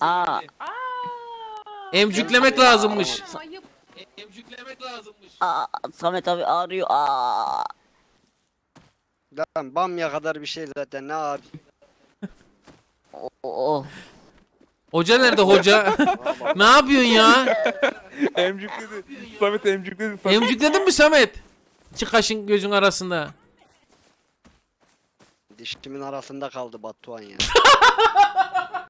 Aa, Emcüklemek lazımmış. Ayıp. Emcüklemek lazımmış. aa, Samet abi ağrıyor. Aa. Lan bamya kadar bir şey zaten ne abi. Oh. oh. Hoca nerede hoca? ne yapıyorsun ya? Emcükledi. Samet emcükledi. Samet. Emcükledin mi Samet? İki kaşın gözün arasında. Dişimin arasında kaldı Batuhan ya.